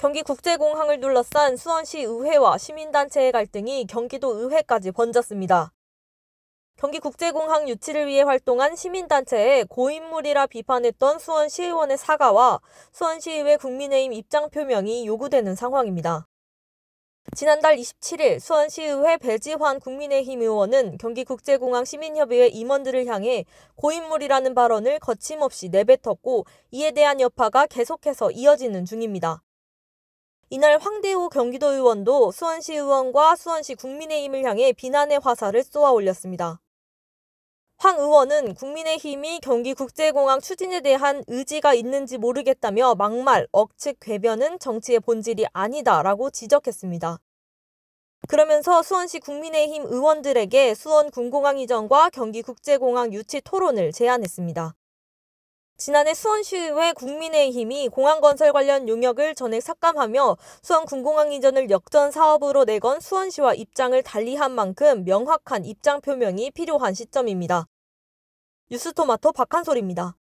경기국제공항을 둘러싼 수원시 의회와 시민단체의 갈등이 경기도 의회까지 번졌습니다. 경기국제공항 유치를 위해 활동한 시민단체에 고인물이라 비판했던 수원시의원의 사과와 수원시의회 국민의힘 입장 표명이 요구되는 상황입니다. 지난달 27일 수원시의회 배지환 국민의힘 의원은 경기국제공항 시민협의회 임원들을 향해 고인물이라는 발언을 거침없이 내뱉었고 이에 대한 여파가 계속해서 이어지는 중입니다. 이날 황대우 경기도 의원도 수원시 의원과 수원시 국민의힘을 향해 비난의 화살을 쏘아 올렸습니다. 황 의원은 국민의힘이 경기국제공항 추진에 대한 의지가 있는지 모르겠다며 막말, 억측, 궤변은 정치의 본질이 아니다라고 지적했습니다. 그러면서 수원시 국민의힘 의원들에게 수원 군공항 이전과 경기국제공항 유치 토론을 제안했습니다. 지난해 수원시의회 국민의힘이 공항 건설 관련 용역을 전액 삭감하며 수원 군공항 이전을 역전 사업으로 내건 수원시와 입장을 달리한 만큼 명확한 입장 표명이 필요한 시점입니다. 뉴스토마토 박한솔입니다.